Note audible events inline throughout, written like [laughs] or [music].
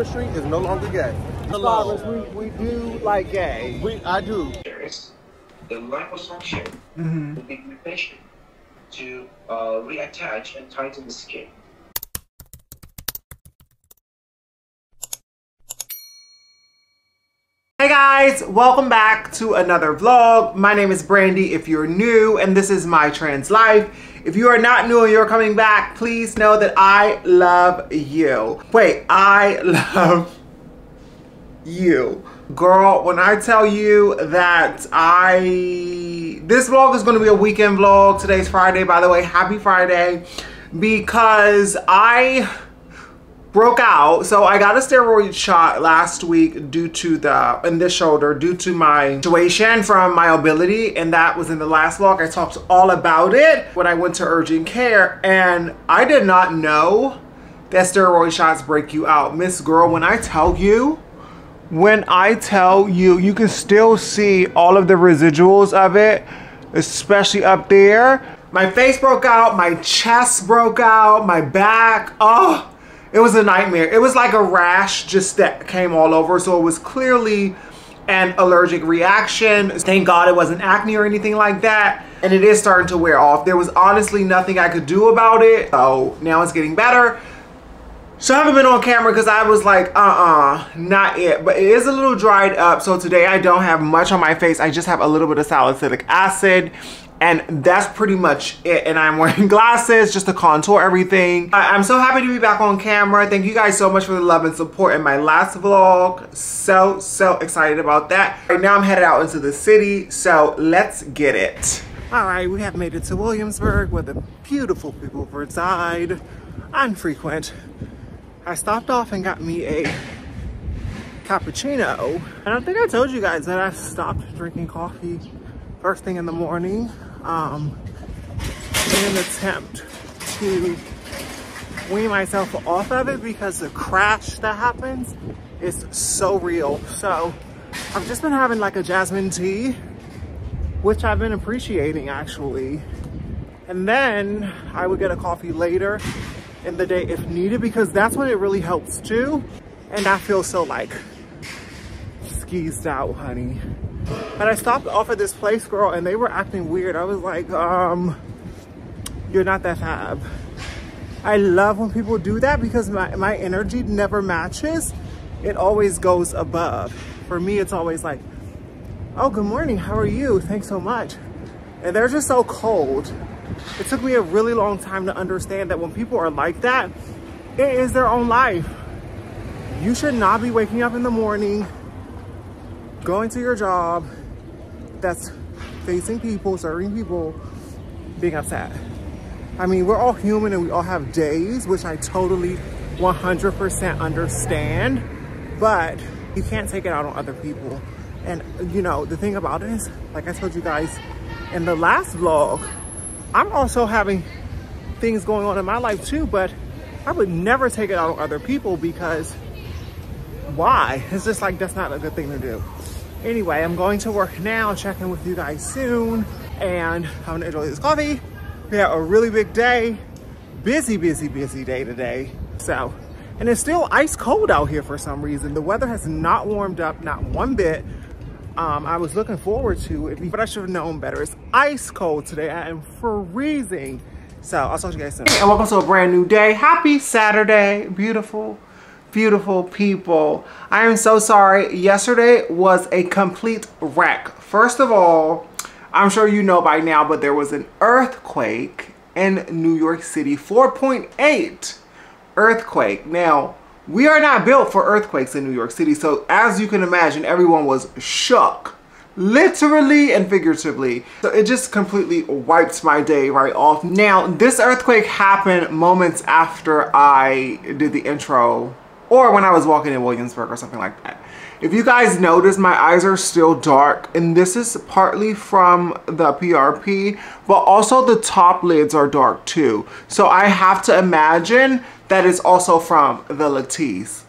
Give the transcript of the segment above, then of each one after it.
Bourbon Street is no longer gay. Hello. we, we do like gay. We, I do. The liposuction Mm-hmm. will be patient to uh, reattach and tighten the skin. Hey guys, welcome back to another vlog. My name is Brandi if you're new and this is my trans life. If you are not new and you're coming back, please know that I love you. Wait, I [laughs] love you. Girl, when I tell you that I, this vlog is gonna be a weekend vlog. Today's Friday, by the way, happy Friday. Because I, broke out. So I got a steroid shot last week due to the, in this shoulder, due to my situation from my mobility. And that was in the last vlog. I talked all about it when I went to urgent care. And I did not know that steroid shots break you out. Miss girl, when I tell you, when I tell you, you can still see all of the residuals of it, especially up there. My face broke out, my chest broke out, my back, oh, it was a nightmare. It was like a rash just that came all over. So it was clearly an allergic reaction. Thank God it wasn't acne or anything like that. And it is starting to wear off. There was honestly nothing I could do about it. So now it's getting better. So I haven't been on camera because I was like, uh-uh, not it. But it is a little dried up. So today I don't have much on my face. I just have a little bit of salicylic acid and that's pretty much it. And i'm wearing [laughs] glasses just to contour everything. I i'm so happy to be back on camera. Thank you guys so much for the love and support in my last vlog. So so excited about that. Right now i'm headed out into the city. So let's get it. All right we have made it to williamsburg where the beautiful people reside on frequent i stopped off and got me a cappuccino. And i think i told you guys that i stopped drinking coffee first thing in the morning um, in an attempt to wean myself off of it because the crash that happens is so real. So I've just been having like a jasmine tea, which I've been appreciating actually. And then I would get a coffee later in the day if needed because that's when it really helps too. And I feel so like skeezed out, honey. And I stopped off at this place, girl, and they were acting weird. I was like, um, you're not that fab. I love when people do that because my, my energy never matches. It always goes above. For me, it's always like, oh, good morning, how are you? Thanks so much. And they're just so cold. It took me a really long time to understand that when people are like that, it is their own life. You should not be waking up in the morning going to your job that's facing people, serving people, being upset. I mean, we're all human and we all have days, which I totally 100% understand, but you can't take it out on other people. And you know, the thing about it is, like I told you guys in the last vlog, I'm also having things going on in my life too, but I would never take it out on other people because why? It's just like, that's not a good thing to do. Anyway, I'm going to work now, check in with you guys soon, and I'm gonna enjoy this coffee. We had a really big day, busy, busy, busy day today. So, and it's still ice cold out here for some reason. The weather has not warmed up, not one bit. Um, I was looking forward to it, but I should have known better. It's ice cold today. I am freezing. So I'll talk to you guys soon. And welcome to a brand new day. Happy Saturday, beautiful beautiful people. I am so sorry. Yesterday was a complete wreck. First of all, I'm sure you know by now, but there was an earthquake in New York City, 4.8 earthquake. Now, we are not built for earthquakes in New York City, so as you can imagine, everyone was shook literally and figuratively. So it just completely wiped my day right off. Now, this earthquake happened moments after I did the intro or when I was walking in Williamsburg or something like that. If you guys notice, my eyes are still dark, and this is partly from the PRP, but also the top lids are dark too. So I have to imagine that it's also from the Latisse.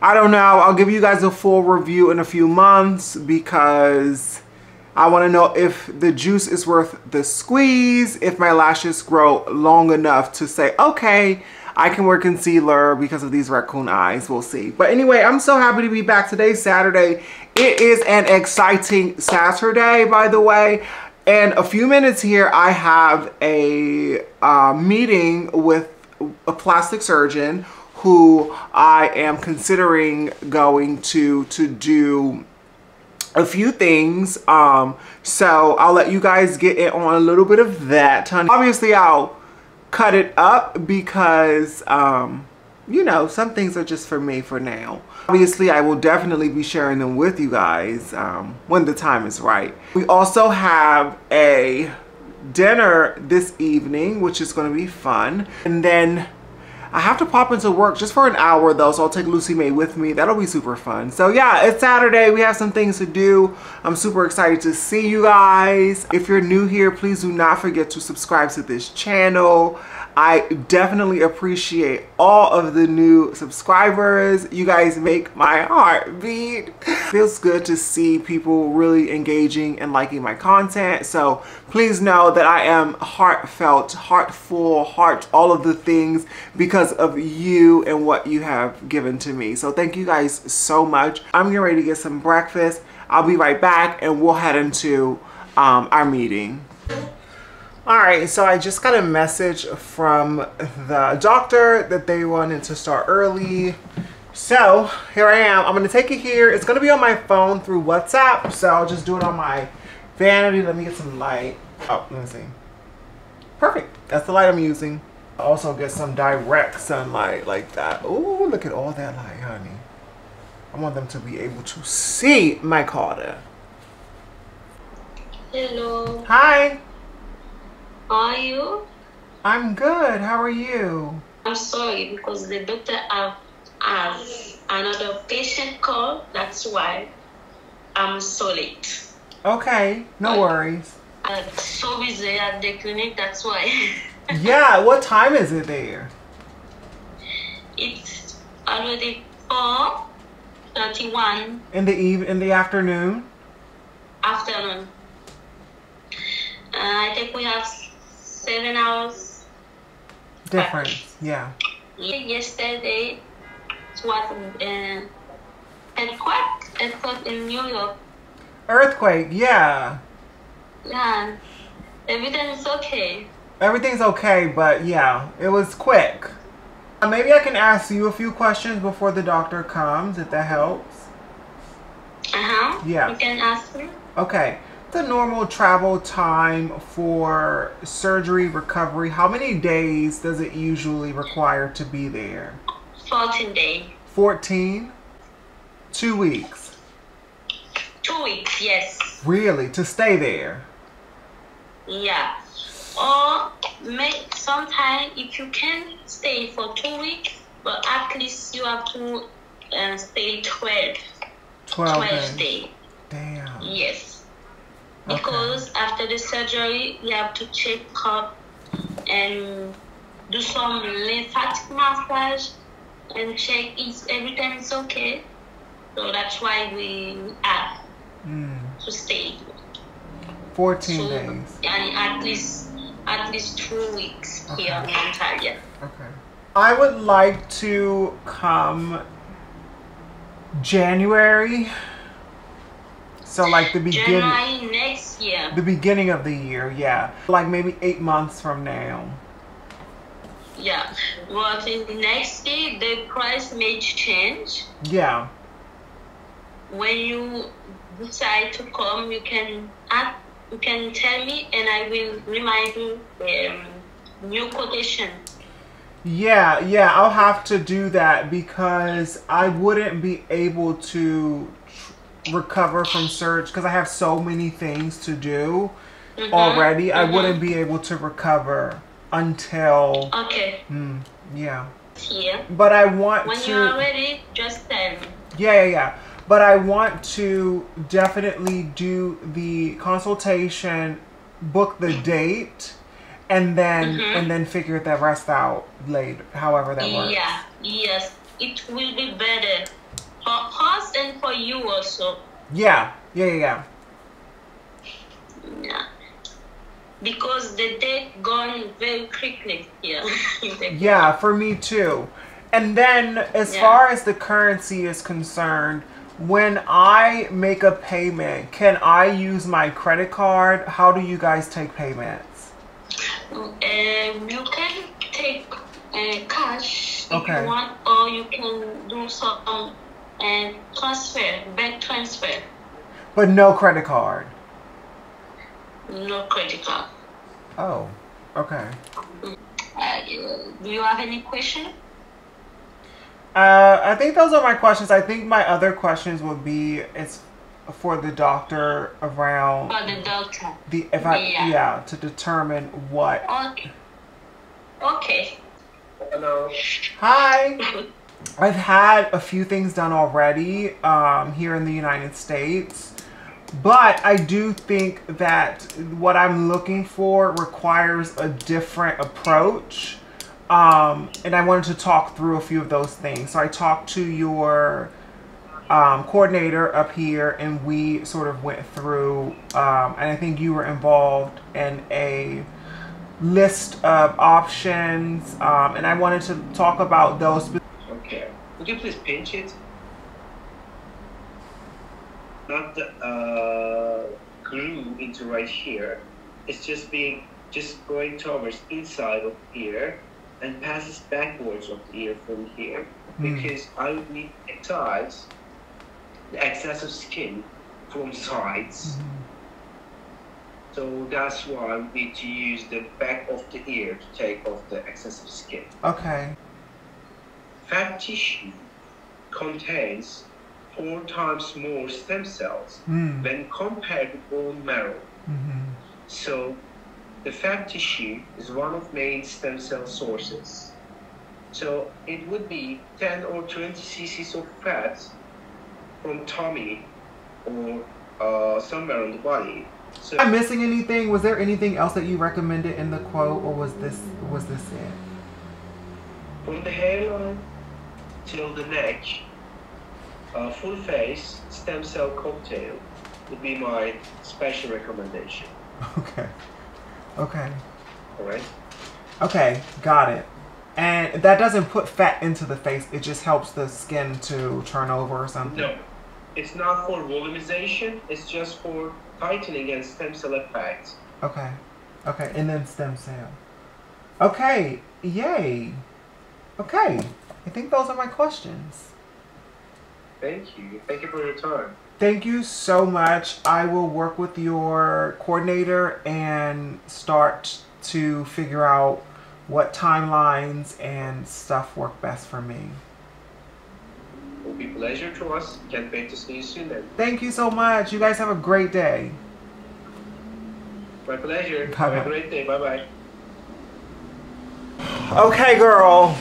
I don't know, I'll give you guys a full review in a few months because I wanna know if the juice is worth the squeeze, if my lashes grow long enough to say, okay, I can wear concealer because of these raccoon eyes. We'll see. But anyway, I'm so happy to be back. today. Saturday. It is an exciting Saturday, by the way. And a few minutes here, I have a uh, meeting with a plastic surgeon who I am considering going to to do a few things. Um, so I'll let you guys get in on a little bit of that. Obviously, I'll cut it up because, um, you know, some things are just for me for now. Obviously, I will definitely be sharing them with you guys um, when the time is right. We also have a dinner this evening, which is going to be fun. And then I have to pop into work just for an hour though, so I'll take Lucy May with me. That'll be super fun. So yeah, it's Saturday. We have some things to do. I'm super excited to see you guys. If you're new here, please do not forget to subscribe to this channel. I definitely appreciate all of the new subscribers. You guys make my heart beat. Feels good to see people really engaging and liking my content. So please know that I am heartfelt, heartful, heart, all of the things because of you and what you have given to me. So thank you guys so much. I'm getting ready to get some breakfast. I'll be right back and we'll head into um, our meeting. All right, so I just got a message from the doctor that they wanted to start early. So here I am. I'm gonna take it here. It's gonna be on my phone through WhatsApp. So I'll just do it on my vanity. Let me get some light. Oh, let me see. Perfect. That's the light I'm using. I also get some direct sunlight like that. Oh, look at all that light, honey. I want them to be able to see my Carter. Hello. Hi. How are you? I'm good. How are you? I'm sorry because the doctor have has another patient call. That's why I'm so late. Okay, no worries. I'm so busy at the clinic. That's why. [laughs] yeah, what time is it there? it's already four thirty-one In the eve in the afternoon? afternoon. Uh, I think we have seven hours. Difference. Yeah. Yesterday it was uh, earthquake, earthquake in New York. Earthquake, yeah. Yeah, Everything's okay. Everything's okay, but yeah, it was quick. Uh, maybe I can ask you a few questions before the doctor comes, if that helps. Uh huh. Yeah. You can ask me. Okay. The normal travel time for surgery recovery, how many days does it usually require to be there? 14 days. 14? Two weeks. Two weeks, yes. Really? To stay there? Yeah. Or make sometime if you can stay for two weeks, but at least you have to uh, stay 12. 12, 12 days. days. Damn. Yes. Okay. Because after the surgery, you have to check up and do some lymphatic massage and check if everything is okay. So that's why we have Mm. to stay. 14 So, days. and at least at least two weeks here in Ontario. Okay. I would like to come January. So like the beginning January next year. the beginning of the year, yeah. Like maybe 8 months from now. Yeah. The next year the price may change. Yeah. when you decide to come, you can ask, you can tell me, and I will remind you the um, new quotation. Yeah, yeah, I'll have to do that because I wouldn't be able to recover from surge because I have so many things to do Mhm, already. I mhm. wouldn't be able to recover until Okay, mm, yeah. here. But I want When to you're ready, just then. Yeah, yeah, yeah. But I want to definitely do the consultation, book the date, and then Mhm. and then figure the rest out later. However that works. Yeah, yes, it will be better for us and for you also. Yeah, yeah, yeah, yeah. Because the day gone very quickly [laughs] here. Yeah, for me too. And then, as Yeah. far as the currency is concerned, when I make a payment, can I use my credit card? How do you guys take payments? Um, you can take uh, cash if Okay. you want, or you can do some uh, transfer, bank transfer, But no credit card. no credit card. Oh, okay. Uh, do you have any question? Uh, I think those are my questions. I think my other questions would be it's for the doctor around For the doctor. the if I Yeah. yeah to determine what. Okay. Okay. Hello. Hi. [laughs] I've had a few things done already um, here in the United States, but I do think that what I'm looking for requires a different approach. Um, and I wanted to talk through a few of those things. So I talked to your um, coordinator up here, and we sort of went through, um, and I think you were involved in a list of options, um, and I wanted to talk about those. Okay. Would you please pinch it? Not the uh, glue into right here. It's just being just going towards inside of here and passes backwards of the ear from here Hmm. because I would need excise the excess of skin from sides. So that's why we need to use the back of the ear to take off the excessive skin. Okay. Fat tissue contains four times more stem cells Mm. when compared to bone marrow. hmm So, the fat tissue is one of main stem cell sources. So, it would be 10 or 20 cc's of fat from tummy or uh, somewhere on the body. So, Am I missing anything? Was there anything else that you recommended in the quote, or was this was this it? from the hairline till the neck, uh, full face stem cell cocktail would be my special recommendation. Okay. Okay. Alright? Okay. Got it. And that doesn't put fat into the face. It just helps the skin to turn over or something. No, it's not for volumization, it's just for tightening and stem cell effect. Okay. Okay. And then stem cell. Okay. Yay. Okay. I think those are my questions. Thank you. Thank you for your time. Thank you so much. I will work with your coordinator and start to figure out what timelines and stuff work best for me. It will be pleasure to us. Can't wait to see you soon then. Thank you so much. You guys have a great day. My pleasure. Bye-bye. Have a great day. Bye bye. Okay, girl.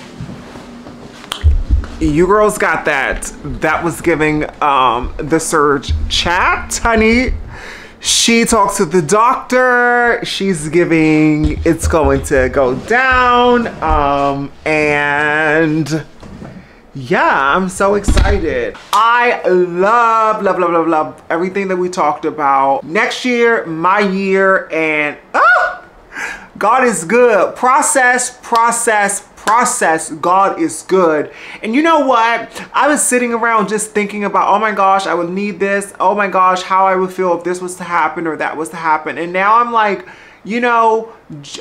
You girls got that. That was giving um, the surge chat, honey. She talks to the doctor. She's giving it's going to go down. Um, and yeah, I'm so excited. I love, love, love, love, love everything that we talked about. Next year, my year, and ah! God is good. Process, process, process. God is good. And you know what? I was sitting around just thinking about, oh my gosh, I would need this. Oh my gosh, how I would feel if this was to happen or that was to happen. And now I'm like, you know,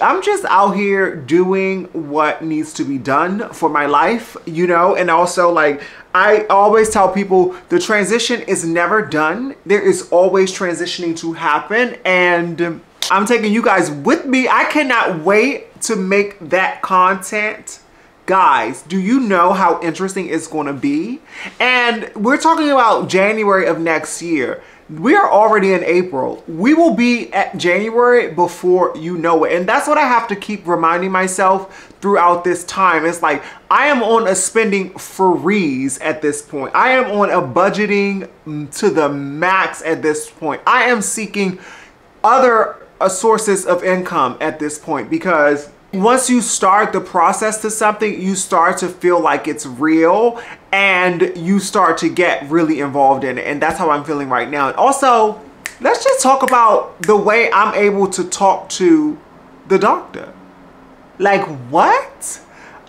I'm just out here doing what needs to be done for my life, you know, and also like I always tell people the transition is never done. There is always transitioning to happen and I'm taking you guys with me. I cannot wait to make that content. Guys, do you know how interesting it's going to be? And we're talking about January of next year. We are already in April. We will be at January before you know it. And that's what I have to keep reminding myself throughout this time. It's like I am on a spending freeze at this point. I am on a budgeting to the max at this point. I am seeking other sources of income at this point because once you start the process to something, you start to feel like it's real and you start to get really involved in it. And that's how I'm feeling right now. And also, let's just talk about the way I'm able to talk to the doctor. Like what?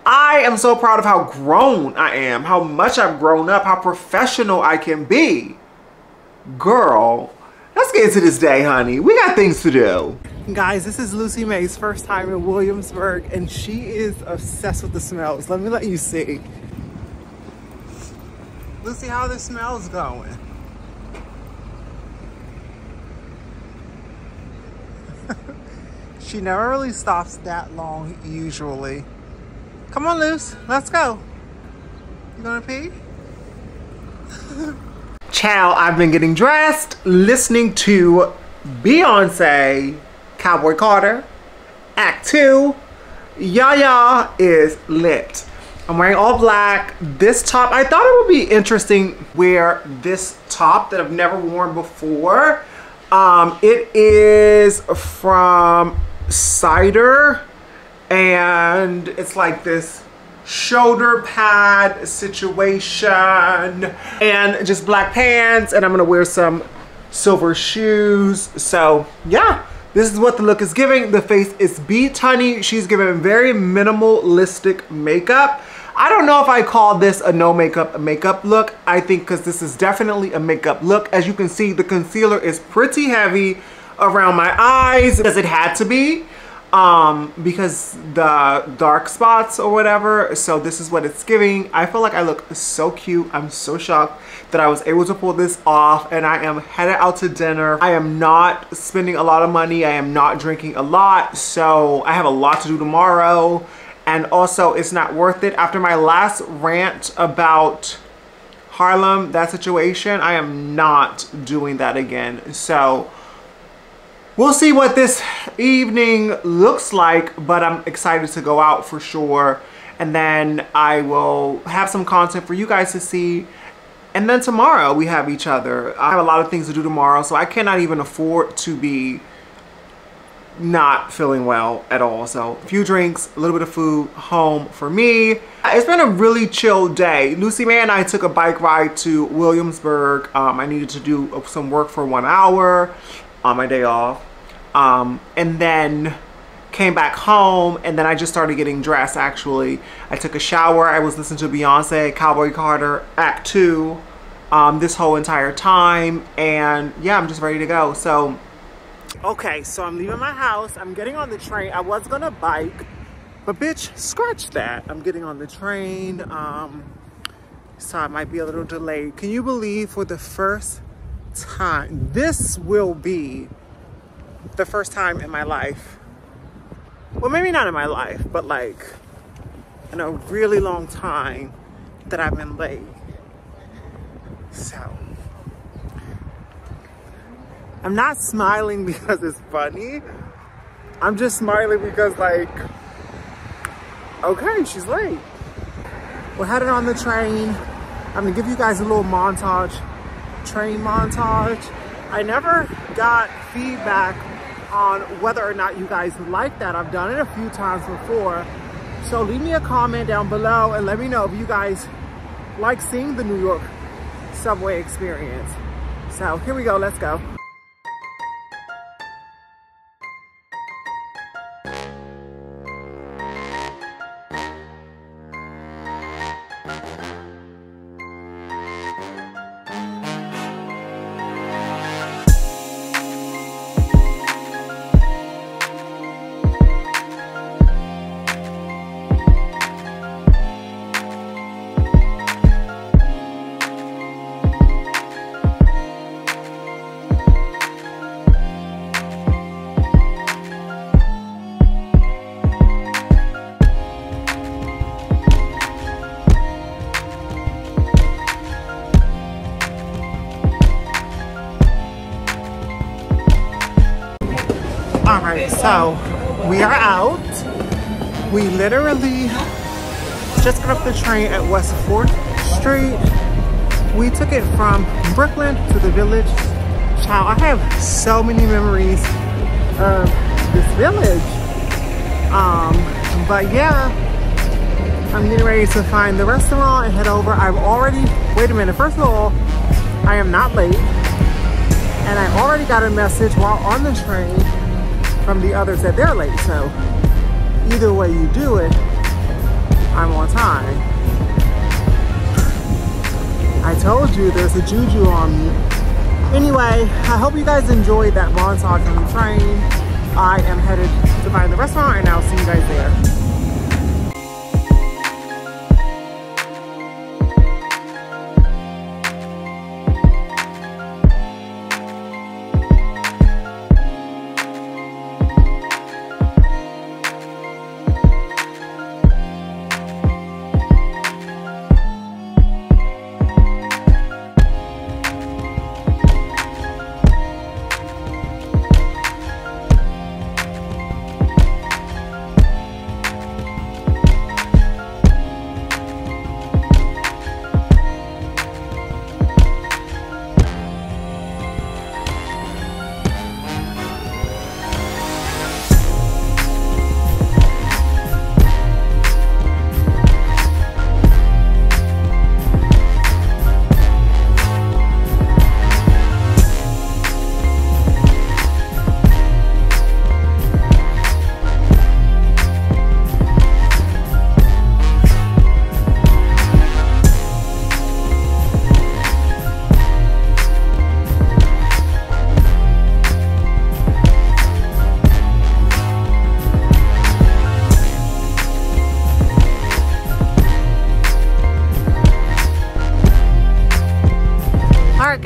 I am so proud of how grown I am, how much I've grown up, how professional I can be. Girl, let's get into this day, honey. We got things to do. Guys, this is Lucy May's first time in Williamsburg and she is obsessed with the smells. Let me let you see. Lucy, how the smells going? [laughs] she never really stops that long usually. Come on, Luce, let's go. You gonna pee? [laughs] Chow, I've been getting dressed, listening to Beyonce, Cowboy Carter, Act 2. Yaya is lit. I'm wearing all black. This top, I thought it would be interesting wear this top that I've never worn before. Um, it is from Cider and it's like this shoulder pad situation and just black pants and I'm gonna wear some silver shoes. So yeah, this is what the look is giving. The face is beat, tiny. She's giving very minimalistic makeup. I don't know if I call this a no makeup makeup look. I think because this is definitely a makeup look. As you can see, the concealer is pretty heavy around my eyes as it had to be um, because the dark spots or whatever. So this is what it's giving. I feel like I look so cute. I'm so shocked that I was able to pull this off and I am headed out to dinner. I am not spending a lot of money. I am not drinking a lot. So I have a lot to do tomorrow. And also it's not worth it. After my last rant about Harlem, that situation, I am not doing that again. So we'll see what this evening looks like, but I'm excited to go out for sure. And then I will have some content for you guys to see. And then tomorrow we have each other. I have a lot of things to do tomorrow, so I cannot even afford to be not feeling well at all. So a few drinks, a little bit of food, home for me. It's been a really chill day. Lucy May and I took a bike ride to Williamsburg. Um, I needed to do some work for one hour on my day off. Um, and then came back home and then I just started getting dressed actually. I took a shower. I was listening to Beyonce, Cowboy Carter, Act 2 um, this whole entire time. And yeah, I'm just ready to go. So Okay, so I'm leaving my house. I'm getting on the train. I was gonna bike, but bitch, scratch that. I'm getting on the train. Um, so I might be a little delayed. Can you believe for the first time, this will be the first time in my life. Well, maybe not in my life, but like in a really long time that I've been late. So I'm not smiling [laughs] because it's funny. I'm just smiling because like, okay, she's late. We're headed on the train. I'm gonna give you guys a little montage, train montage. I never got feedback on whether or not you guys like that. I've done it a few times before. So leave me a comment down below and let me know if you guys like seeing the New York subway experience. So here we go, let's go. So we are out. We literally just got off the train at West 4th Street. We took it from Brooklyn to the village. Child, I have so many memories of this village. Um, but yeah, I'm getting ready to find the restaurant and head over. I've already, wait a minute, first of all, I am not late. And I already got a message while on the train from the others that they're late. So either way you do it, I'm on time. I told you there's a juju on me. Anyway, I hope you guys enjoyed that montage on the train. I am headed to find the restaurant and I'll see you guys there.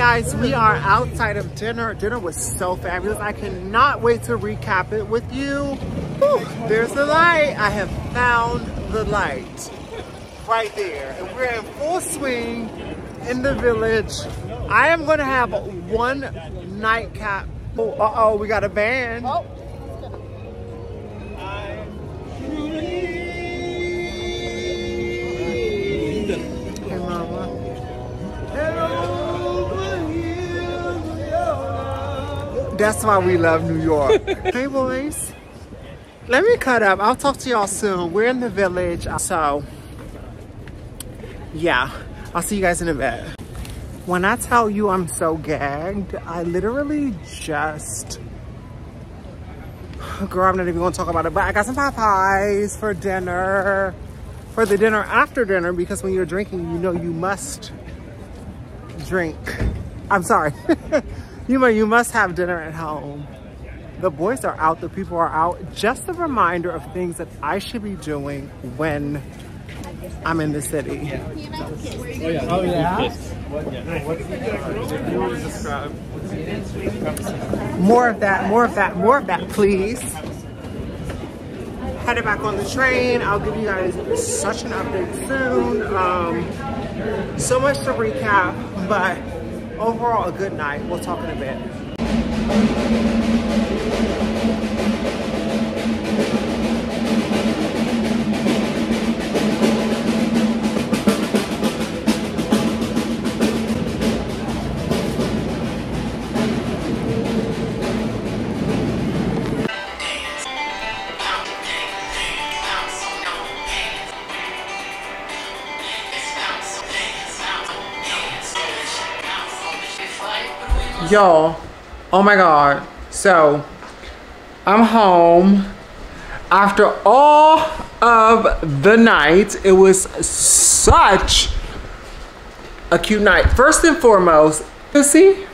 Guys, we are outside of dinner. Dinner was so fabulous. I cannot wait to recap it with you. Whew, there's the light. I have found the light right there. And we're in full swing in the village. I am gonna have one nightcap. Oh, uh-oh, we got a band. Oh. That's why we love New York. [laughs] hey boys, let me cut up. I'll talk to y'all soon. We're in the village, uh, so yeah, I'll see you guys in a bit. When I tell you I'm so gagged, I literally just, girl, I'm not even gonna talk about it, but I got some Popeyes for dinner, for the dinner after dinner, because when you're drinking, you know you must drink. I'm sorry. [laughs] you, you must have dinner at home. The boys are out, the people are out. Just a reminder of things that I should be doing when I'm in the city. Oh yeah. Oh yeah. More of that, more of that, more of that, please. Headed back on the train. I'll give you guys such an update soon. Um, so much to recap, but overall a good night. We'll talk in a bit. Y'all oh my god. So i'm home. After all of the night it was such a cute night. First and foremost see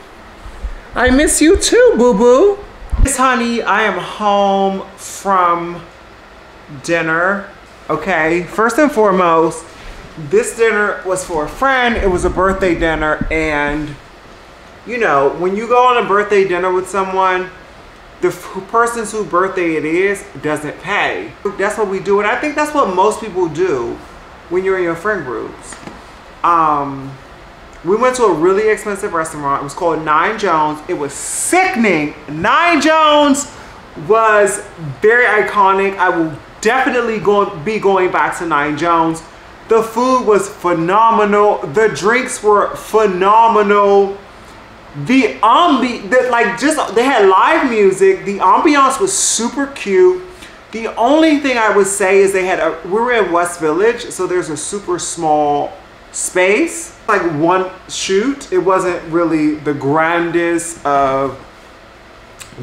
i miss you too boo-boo. Yes honey i am home from dinner okay? First and foremost this dinner was for a friend. It was a birthday dinner and you know, when you go on a birthday dinner with someone, the person whose birthday it is doesn't pay. That's what we do. And I think that's what most people do when you're in your friend groups. Um, we went to a really expensive restaurant. It was called Nine Jones. It was sickening. Nine Jones was very iconic. I will definitely go, be going back to Nine Jones. The food was phenomenal. The drinks were phenomenal the ambi that like just they had live music the ambiance was super cute the only thing i would say is they had a we were in west village so there's a super small space. Like one shoot, it wasn't really the grandest of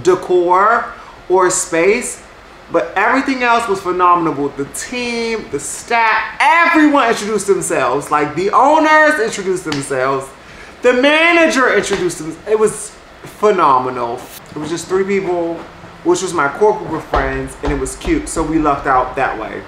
decor or space, but everything else was phenomenal. The team, the staff, everyone introduced themselves. Like the owners introduced themselves. The manager introduced them. It was phenomenal. It was just three people, which was my core group of friends, and it was cute. So we lucked out that way.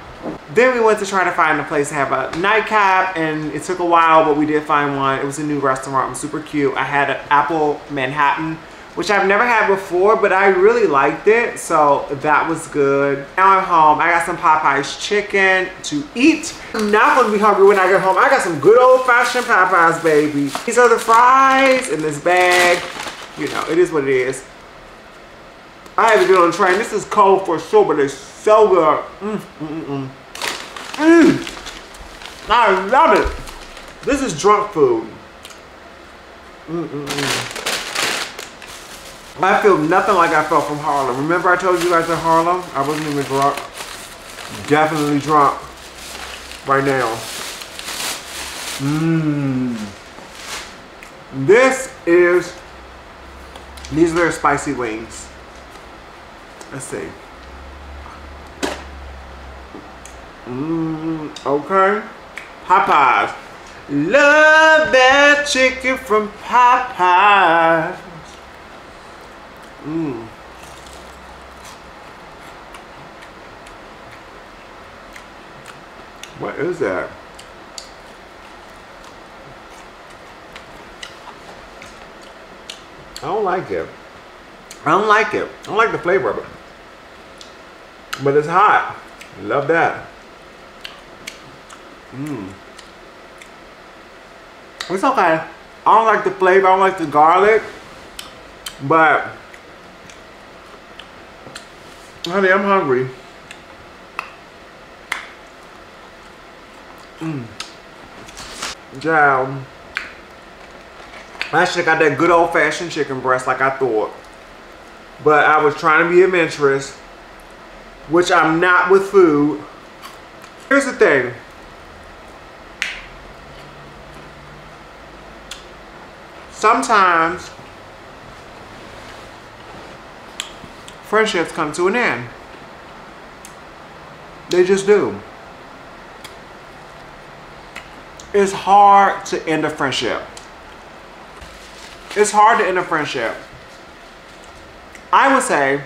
Then we went to try to find a place to have a nightcap and it took a while, but we did find one. It was a new restaurant, it was super cute. I had an apple Manhattan, which I've never had before, but I really liked it. So that was good. Now I'm home. I got some Popeyes chicken to eat. I'm not gonna be hungry when I get home. I got some good old fashioned Popeyes, baby. These are the fries in this bag. You know, it is what it is. I had to get on the train. This is cold for sure, but it's so good. Mm, mm, mm, mm. I love it. This is drunk food. Mm, mm, mm. I feel nothing like I felt from Harlem. Remember I told you guys in Harlem? I wasn't even drunk. Definitely drunk right now. Mmm. This is, these are their spicy wings. Let's see. Mmm, okay. Popeyes. Love that chicken from Popeyes. Mmm. What is that? I don't like it. I don't like it. I don't like the flavor of it. But it's hot. Love that. Mmm. It's okay. I don't like the flavor. I don't like the garlic. But, honey, I'm hungry. Mmm. Down. I should have got that good old fashioned chicken breast like I thought. But I was trying to be adventurous, which I'm not with food. Here's the thing. Sometimes friendships come to an end. They just do. It's hard to end a friendship. It's hard to end a friendship. I would say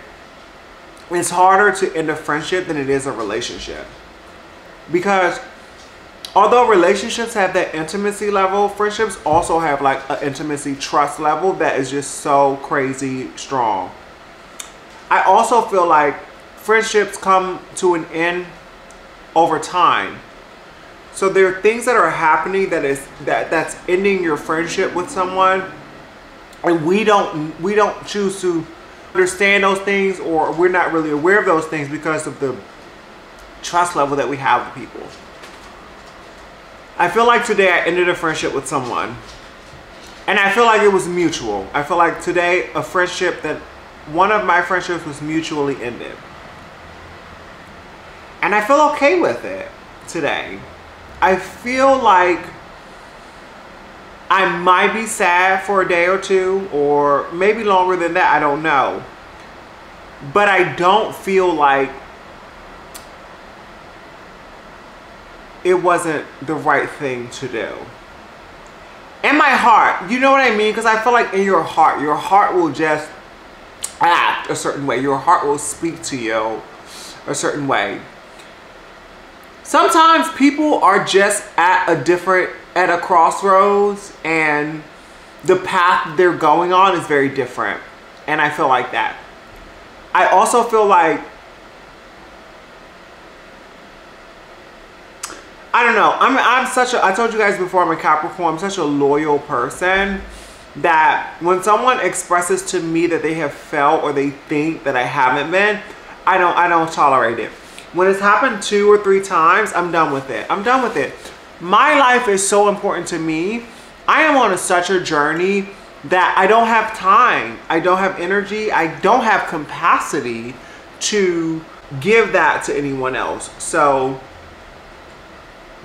it's harder to end a friendship than it is a relationship. Because although relationships have that intimacy level, friendships also have like an intimacy trust level that is just so crazy strong. I also feel like friendships come to an end over time. So there are things that are happening that is that that's ending your friendship with someone and we don't we don't choose to understand those things or we're not really aware of those things because of the trust level that we have with people. I feel like today I ended a friendship with someone and I feel like it was mutual. I feel like today a friendship that one of my friendships was mutually ended. And I feel okay with it today. I feel like I might be sad for a day or two or maybe longer than that. I don't know. But I don't feel like it wasn't the right thing to do. In my heart, you know what I mean? Because I feel like in your heart, your heart will just act a certain way. Your heart will speak to you a certain way. Sometimes people are just at a different at a crossroads and the path they're going on is very different. And I feel like that. I also feel like I don't know. I'm I'm such a I told you guys before I'm a Capricorn. I'm such a loyal person that when someone expresses to me that they have felt or they think that I haven't been, I don't I don't tolerate it. When it's happened two or three times, I'm done with it. I'm done with it my life is so important to me. I am on a, such a journey that I don't have time. I don't have energy. I don't have capacity to give that to anyone else. So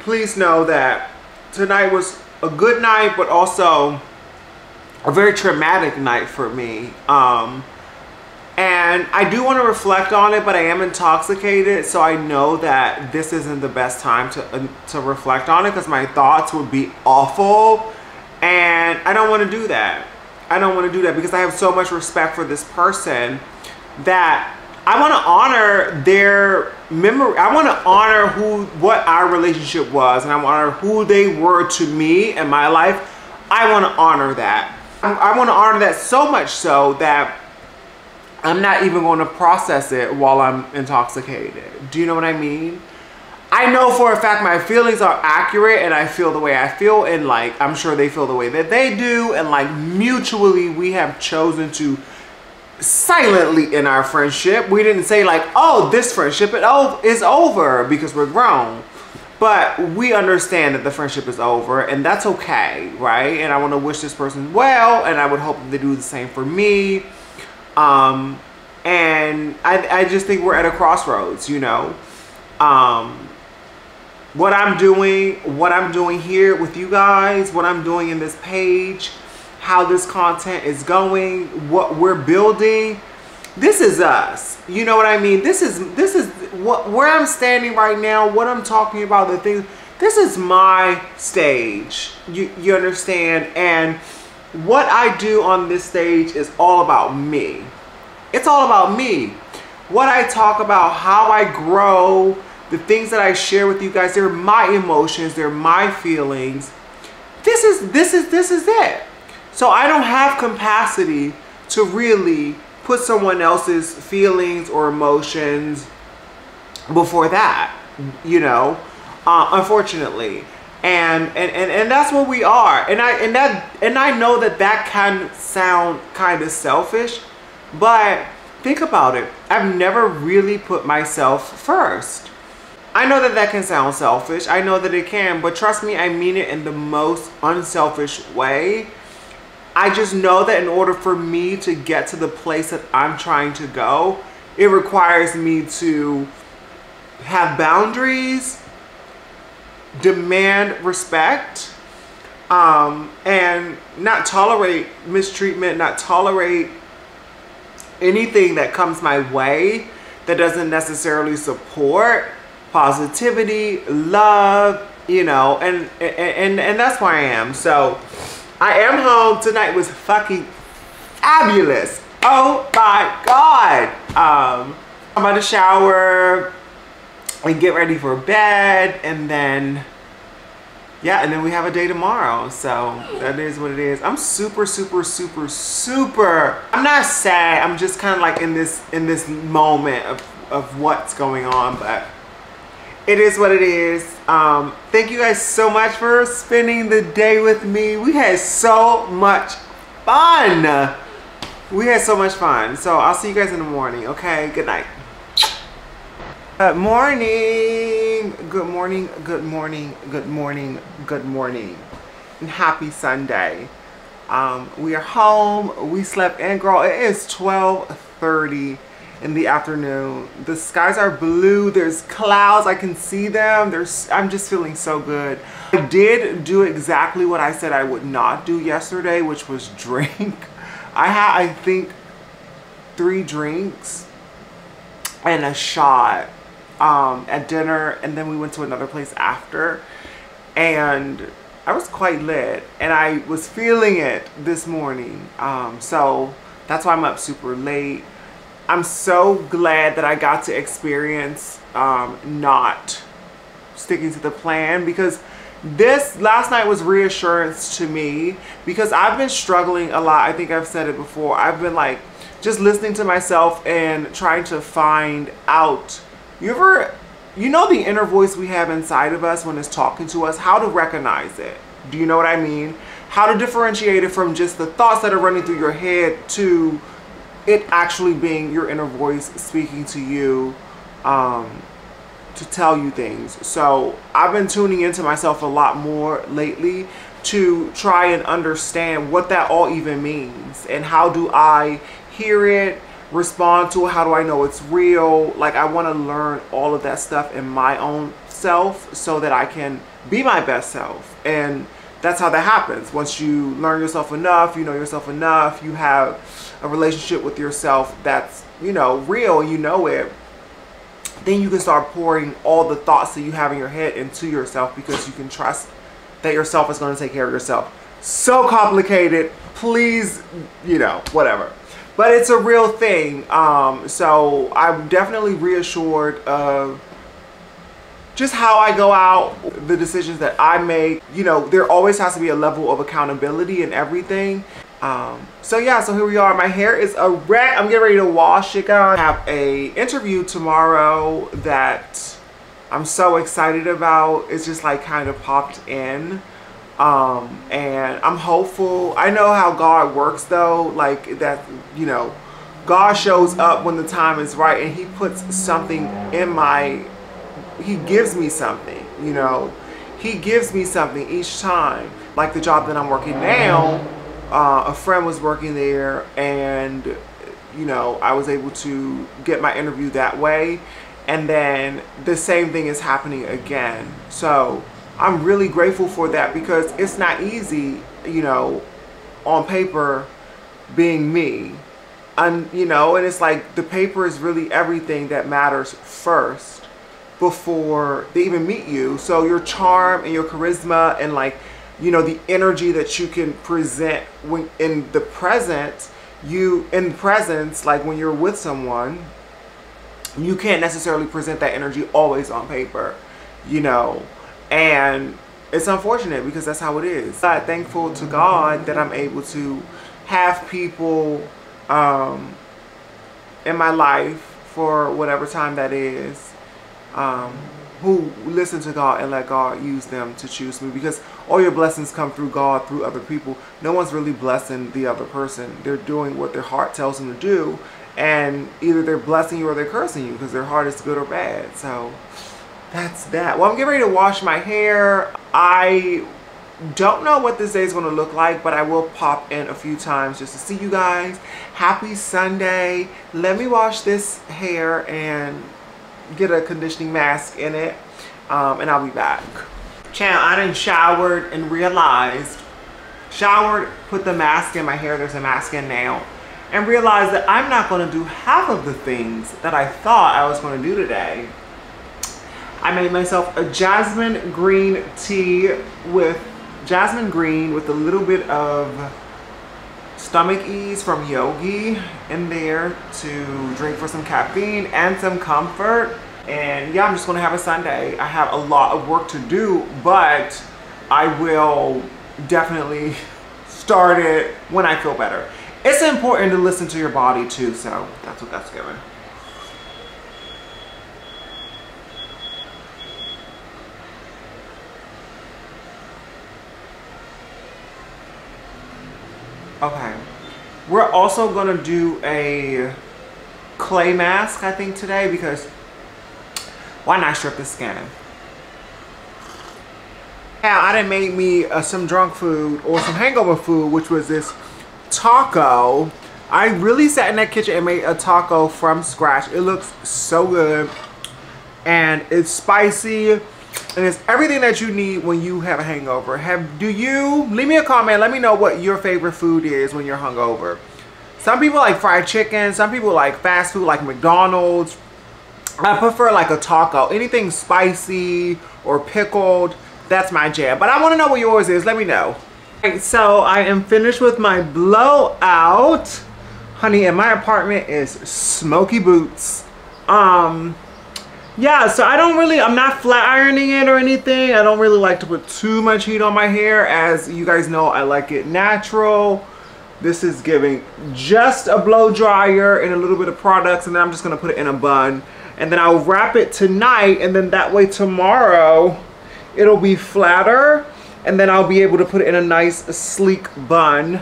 please know that tonight was a good night, but also a very traumatic night for me. Um, and I do want to reflect on it, but I am intoxicated, so I know that this isn't the best time to uh, to reflect on it because my thoughts would be awful, and I don't want to do that. I don't want to do that because I have so much respect for this person that I want to honor their memory. I want to honor who, what our relationship was, and I want to honor who they were to me in my life. I want to honor that. I, I want to honor that so much so that I'm not even going to process it while I'm intoxicated. Do you know what I mean? I know for a fact my feelings are accurate and I feel the way I feel and like I'm sure they feel the way that they do and like mutually we have chosen to silently in our friendship. We didn't say like, oh, this friendship is over because we're grown. But we understand that the friendship is over and that's okay, right? And I want to wish this person well and I would hope they do the same for me. Um, and I, I just think we're at a crossroads, you know. Um, what I'm doing, what I'm doing here with you guys, what I'm doing in this page, how this content is going, what we're building. This is us. You know what I mean? This is this is what where I'm standing right now, what I'm talking about, the things this is my stage. You you understand? And what I do on this stage is all about me. It's all about me. What I talk about, how I grow, the things that I share with you guys, they're my emotions, they're my feelings. This is this is this is it. So I don't have capacity to really put someone else's feelings or emotions before that, you know, uh, unfortunately. And and and, and that's what we are. And i and that and i know that that can sound kind of selfish but think about it. I've never really put myself first. I know that that can sound selfish. I know that it can but trust me i mean it in the most unselfish way i just know that in order for me to get to the place that i'm trying to go it requires me to have boundaries demand respect um, and not tolerate mistreatment, not tolerate anything that comes my way that doesn't necessarily support positivity, love, you know, and and and that's where I am. So I am home. Tonight was fucking fabulous. Oh my god. Um, I'm about to shower and get ready for bed and then yeah and then we have a day tomorrow so that is what it is i'm super super super super i'm not sad i'm just kind of like in this in this moment of of what's going on but it is what it is um thank you guys so much for spending the day with me we had so much fun we had so much fun so i'll see you guys in the morning okay good night Good morning. Good morning. Good morning. Good morning. Good morning. And happy Sunday. Um, we are home. We slept in, girl. It is 12:30 in the afternoon. The skies are blue. There's clouds. I can see them. There's. I'm just feeling so good. I did do exactly what I said I would not do yesterday, which was [laughs] drink. I had, I think, three drinks and a shot um, at dinner and then we went to another place after and I was quite lit and I was feeling it this morning. Um, so that's why I'm up super late. I'm so glad that I got to experience um, not sticking to the plan because this last night was reassurance to me because I've been struggling a lot. I think I've said it before. I've been like just listening to myself and trying to find out you ever, you know the inner voice we have inside of us when it's talking to us, how to recognize it. Do you know what I mean? How to differentiate it from just the thoughts that are running through your head to it actually being your inner voice speaking to you um, to tell you things. So I've been tuning into myself a lot more lately to try and understand what that all even means and how do I hear it, respond to it? How do I know it's real? Like I want to learn all of that stuff in my own self so that I can be my best self. And that's how that happens. Once you learn yourself enough, you know yourself enough, you have a relationship with yourself that's, you know, real, you know it, then you can start pouring all the thoughts that you have in your head into yourself because you can trust that yourself is going to take care of yourself. So complicated. Please, you know, whatever. But it's a real thing. Um, so I'm definitely reassured of just how I go out, the decisions that I make. You know, there always has to be a level of accountability in everything. Um, so yeah, so here we are. My hair is a wreck. I'm getting ready to wash it, guys. I have a interview tomorrow that I'm so excited about. It's just like kind of popped in. Um, and I'm hopeful. I know how God works though, like that, you know, God shows up when the time is right and he puts something in my, he gives me something, you know, he gives me something each time. Like the job that I'm working now, uh, a friend was working there and, you know, I was able to get my interview that way. And then the same thing is happening again. So I'm really grateful for that because it's not easy, you know, on paper being me. And, you know, and it's like the paper is really everything that matters first before they even meet you. So your charm and your charisma and like, you know, the energy that you can present when in the present, you in presence, like when you're with someone, you can't necessarily present that energy always on paper, you know. And it's unfortunate because that's how it is. I'm thankful to God that I'm able to have people um, in my life for whatever time that is um, who listen to God and let God use them to choose me because all your blessings come through God, through other people. No one's really blessing the other person. They're doing what their heart tells them to do and either they're blessing you or they're cursing you because their heart is good or bad. So that's that. Well, I'm getting ready to wash my hair. I don't know what this day is going to look like, but I will pop in a few times just to see you guys. Happy Sunday. Let me wash this hair and get a conditioning mask in it, um, and I'll be back. Channel, I didn't showered and realized, showered, put the mask in my hair, there's a mask in now, and realized that I'm not going to do half of the things that I thought I was going to do today. I made myself a jasmine green tea with jasmine green with a little bit of stomach ease from Yogi in there to drink for some caffeine and some comfort. And yeah, I'm just gonna have a Sunday. I have a lot of work to do, but I will definitely [laughs] start it when I feel better. It's important to listen to your body too, so that's what that's giving. Okay. We're also going to do a clay mask, I think, today because why not strip the skin? Now, I done made me uh, some drunk food or some hangover food, which was this taco. I really sat in that kitchen and made a taco from scratch. It looks so good. And it's spicy and it's everything that you need when you have a hangover. Have do you leave me a comment? Let me know what your favorite food is when you're hungover. Some people like fried chicken. Some people like fast food, like McDonald's. I prefer like a taco. Anything spicy or pickled, that's my jam. But I want to know what yours is. Let me know. So I am finished with my blowout. Honey, and my apartment is smoky boots. Um, yeah, so I don't really, I'm not flat ironing it or anything. I don't really like to put too much heat on my hair. As you guys know, I like it natural. This is giving just a blow dryer and a little bit of products and then I'm just gonna put it in a bun. And then I'll wrap it tonight and then that way tomorrow it'll be flatter and then I'll be able to put it in a nice sleek bun.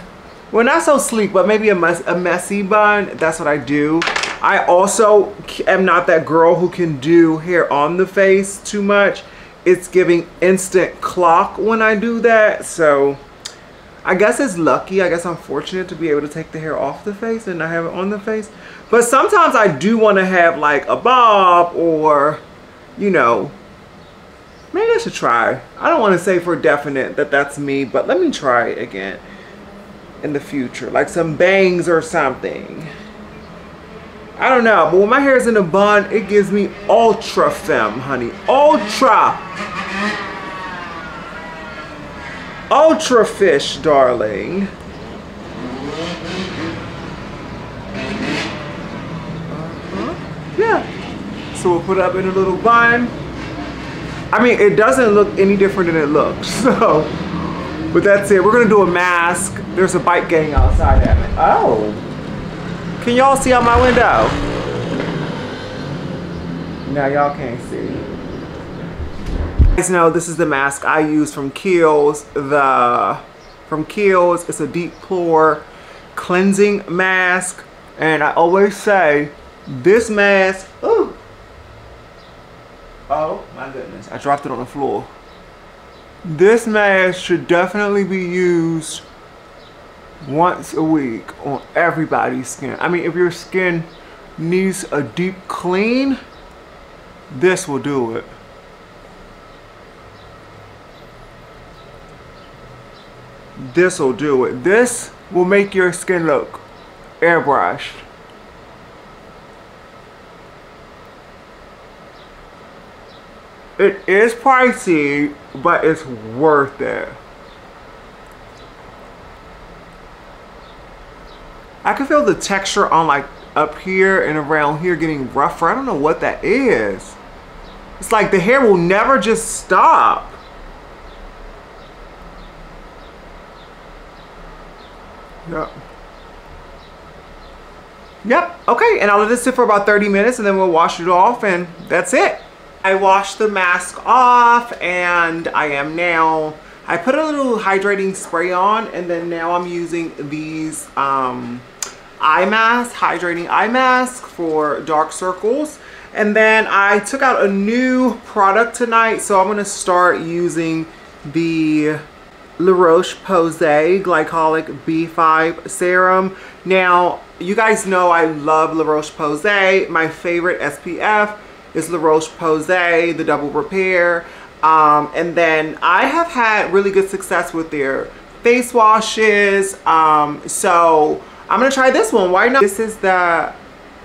Well, not so sleek, but maybe a, mess, a messy bun. That's what I do. I also am not that girl who can do hair on the face too much. It's giving instant clock when I do that. So I guess it's lucky. I guess I'm fortunate to be able to take the hair off the face and not have it on the face. But sometimes I do want to have like a bob or, you know, maybe I should try. I don't want to say for definite that that's me, but let me try again in the future. Like some bangs or something. I don't know, but when my hair is in a bun, it gives me ultra femme, honey. Ultra. Ultra fish, darling. Uh-huh. Yeah. So we'll put it up in a little bun. I mean, it doesn't look any different than it looks. [laughs] So, but that's it. We're gonna do a mask. There's a bike gang outside at me. Oh. Can y'all see out my window? Now y'all can't see. You guys know this is the mask I use from Kiehl's. The from Kiehl's, it's a deep pore cleansing mask. And I always say this mask, ooh. Oh my goodness, I dropped it on the floor. This mask should definitely be used once a week on everybody's skin. I mean, if your skin needs a deep clean, this will do it. This will do it. This will make your skin look airbrushed. It is pricey, but it's worth it. I can feel the texture on like up here and around here getting rougher. I don't know what that is. It's like the hair will never just stop. Yep. Yep, okay, and I'll let this sit for about 30 minutes and then we'll wash it off and that's it. I washed the mask off and I am now, I put a little hydrating spray on and then now I'm using these um, eye mask, hydrating eye mask for dark circles. And then I took out a new product tonight, so I'm gonna start using the La Roche-Posay Glycolic B5 Serum. Now, you guys know I love La Roche-Posay. My favorite SPF is La Roche-Posay, the Double Repair. Um, and then I have had really good success with their face washes. Um, so I'm gonna try this one. Why not? This is the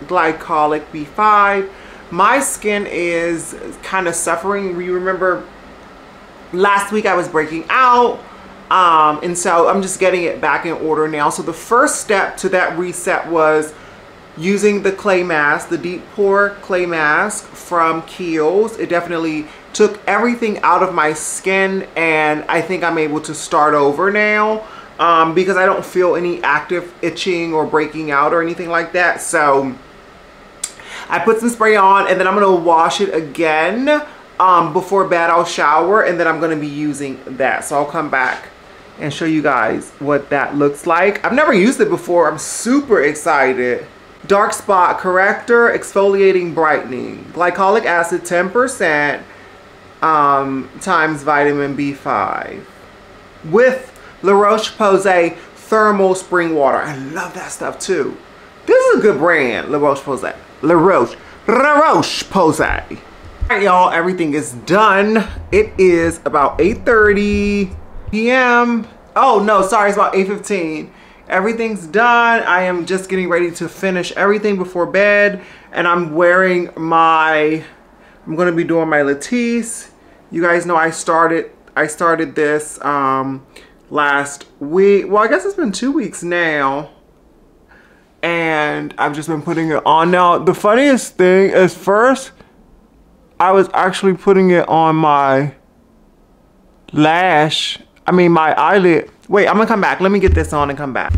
Glycolic B5. My skin is kind of suffering. You remember last week I was breaking out. Um, and so I'm just getting it back in order now. So the first step to that reset was using the clay mask, the deep pore clay mask from Kiehl's. It definitely took everything out of my skin and I think I'm able to start over now um, because I don't feel any active itching or breaking out or anything like that. So I put some spray on and then I'm gonna wash it again um, before bed. I'll shower and then I'm gonna be using that. So I'll come back and show you guys what that looks like. I've never used it before. I'm super excited. Dark spot corrector, exfoliating brightening, glycolic acid 10% um, times vitamin B5 with La Roche-Posay thermal spring water. I love that stuff too. This is a good brand, La Roche-Posay. La Roche, La Roche-Posay. All right, y'all, everything is done. It is about 8.30 p.m. Oh, no, sorry, it's about 8.15. Everything's done. I am just getting ready to finish everything before bed. And I'm wearing my, I'm to be doing my Latisse. You guys know I started, I started this um, last week. Well, I guess it's been two weeks now. And I've just been putting it on. Now, the funniest thing is first, I was actually putting it on my lash. I mean, my eyelid. Wait, I'm gonna come back. Let me get this on and come back.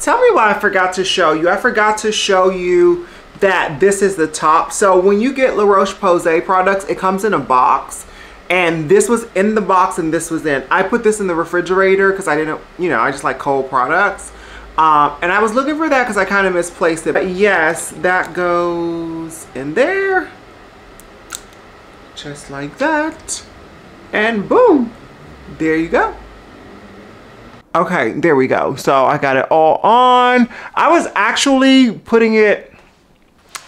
Tell me why I forgot to show you. I forgot to show you that this is the top. So when you get La Roche-Posay products, it comes in a box and this was in the box and this was in. I put this in the refrigerator because I didn't, you know, I just like cold products. Um, and I was looking for that because I kind of misplaced it. But yes, that goes in there. Just like that. And boom, there you go. Okay, there we go. So I got it all on. I was actually putting it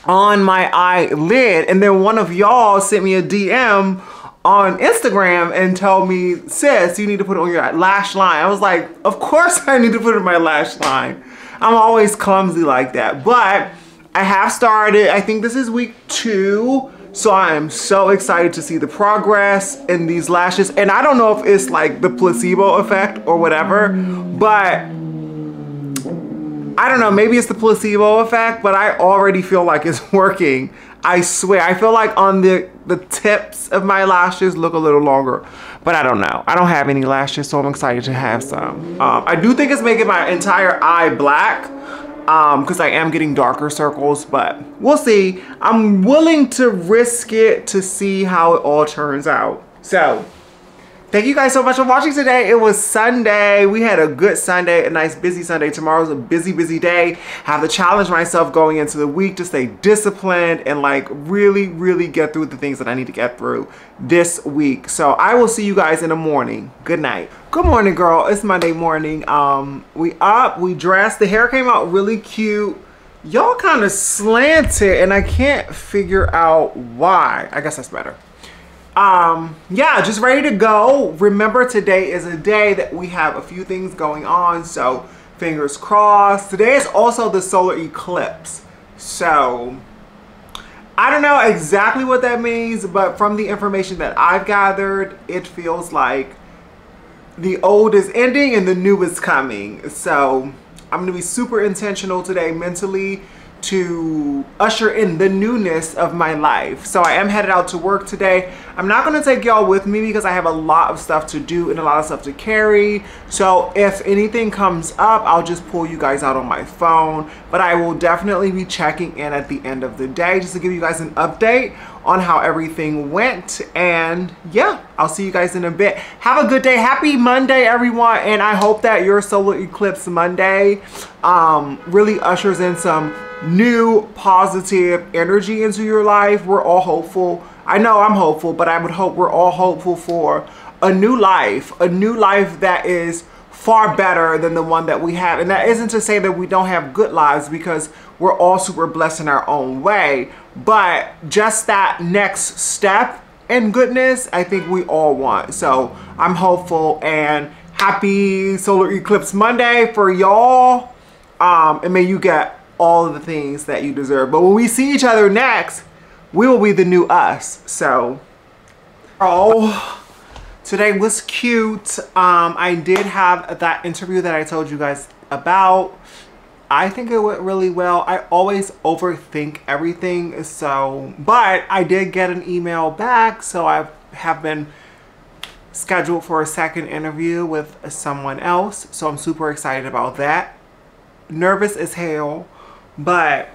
on my eyelid and then one of y'all sent me a DM on Instagram and told me, sis, you need to put it on your lash line. I was like, of course [laughs] I need to put it on my lash line. I'm always clumsy like that. But I have started, I think this is week two. So I am so excited to see the progress in these lashes. And I don't know if it's like the placebo effect or whatever, but I don't know, maybe it's the placebo effect, but I already feel like it's [laughs] working. I swear, I feel like on the, the tips of my lashes look a little longer, but I don't know. I don't have any lashes, so I'm excited to have some. Um, I do think it's making my entire eye black because um, I am getting darker circles, but we'll see. I'm willing to risk it to see how it all turns out. So Thank you guys so much for watching today. It was Sunday. We had a good Sunday, a nice busy Sunday. Tomorrow's a busy, busy day. have to challenge myself going into the week to stay disciplined and like really, really get through the things that I need to get through this week. So I will see you guys in the morning. Good night. Good morning, girl. It's Monday morning. Um, we up, we dressed. The hair came out really cute. Y'all kind of slanted and I can't figure out why. I guess that's better um yeah just ready to go. Remember today is a day that we have a few things going on so fingers crossed. Today is also the solar eclipse. So I don't know exactly what that means but from the information that I've gathered it feels like the old is ending and the new is coming. So I'm gonna be super intentional today mentally to usher in the newness of my life. So I am headed out to work today. I'm not gonna take y'all with me because I have a lot of stuff to do and a lot of stuff to carry. So if anything comes up, I'll just pull you guys out on my phone. But I will definitely be checking in at the end of the day just to give you guys an update on how everything went. And yeah, I'll see you guys in a bit. Have a good day. Happy Monday, everyone. And I hope that your solar eclipse Monday um, really ushers in some new positive energy into your life. We're all hopeful. I know I'm hopeful, but I would hope we're all hopeful for a new life, a new life that is far better than the one that we have. And that isn't to say that we don't have good lives because we're all super blessed in our own way. But just that next step in goodness, I think we all want. So I'm hopeful and happy solar eclipse Monday for y'all. Um, and may you get all of the things that you deserve. But when we see each other next, we will be the new us. So, oh, today was cute. Um, I did have that interview that I told you guys about. I think it went really well. I always overthink everything. So, but I did get an email back. So I have been scheduled for a second interview with someone else. So I'm super excited about that. Nervous as hell but